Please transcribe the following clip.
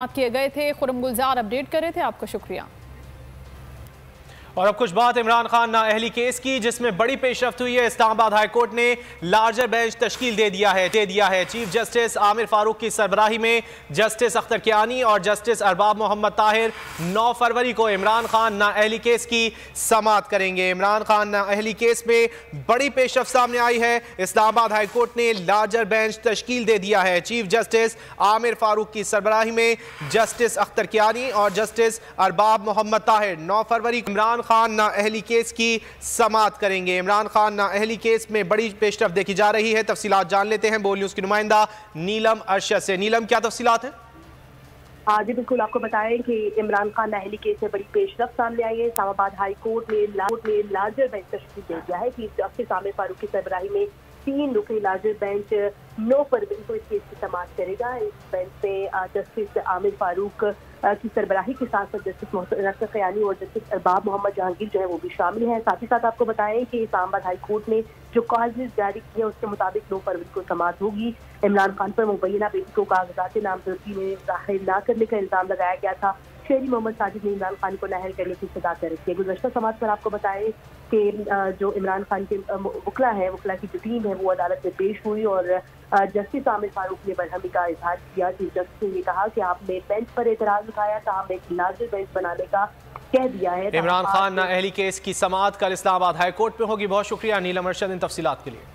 किए गए थे खुरम गुलजार अपडेट कर रहे थे आपका शुक्रिया। और अब कुछ बात इमरान खान ना अहली केस की, जिसमें बड़ी पेशरफ हुई है। इस्लामाबाद हाईकोर्ट ने लार्जर बेंच तश्कील दे दिया है, दे दिया है। चीफ जस्टिस आमिर फारूक की सरबराही में जस्टिस अख्तर कियानी और जस्टिस अरबाब मोहम्मद ताहिर 9 फरवरी को इमरान खान ना अहली केस की समात करेंगे। इमरान खान ना अहली केस में बड़ी पेशरफ सामने आई है। इस्लामाबाद हाईकोर्ट ने लार्जर बेंच तश्कील दे दिया है। चीफ जस्टिस आमिर फारूक की सरबराही में जस्टिस अख्तर कियानी और जस्टिस अरबाब मोहम्मद ताहिर नौ फरवरी इमरान खान ना अहली केस की समात करेंगे। इमरान खान ना अहली केस में बड़ी पेशरफ देखी जा रही है। तफसीलात जान लेते हैं। बोल न्यूज़ की नुमाइंदा नीलम अरशद से। नीलम, क्या तफसीलात है? हाँ जी, बिल्कुल आपको बताएँ कि इमरान खान अहली केस में बड़ी पेशरफ सामने आई है। इस्लामाबाद हाई कोर्ट ने कोर्ट ने लार्जर बेंच तश्कील दे दिया है कि जस्टिस आमिर फारूक की सरबराही में तीन रुकनी लार्जर बेंच नौ फरवरी को इस केस की समाप्त करेगा। इस बेंच में जस्टिस आमिर फारूक की सरबराही के साथ साथ जस्टिस खयानी और जस्टिस अरबाब मोहम्मद जहांगीर जो है वो भी शामिल हैं। साथ ही साथ आपको बताएँ कि इस्लामाबाद हाईकोर्ट ने जो कॉलेज जारी किए उसके मुताबिक नौ फरवरी को समाप्त होगी। इमरान खान पर मुबैना बेटी को कागजात नामजदगी में ज़ाहिर न करने का इल्ज़ाम लगाया गया था। शेरी मोहम्मद साजिद ने इमरान खान को नाहल करने की सजा कर रखी है गुजशत समाज पर आपको बताएँ कि जो इमरान खान के वकला है वकला की जो टीम है वो अदालत में पेश हुई और जस्टिस आमिर फारूक ने बरहमी का इजहार किया। चीफ जस्टिस ने कहा कि आपने बेंच पर एतराज़ उठाया था हमें एक लाजिम बेंच बनाने का कह दिया है। इमरान खान अहली केस की समात कल इस्लामाबाद हाईकोर्ट में होगी। बहुत शुक्रिया नीलम अरशद इन तफसीत के लिए।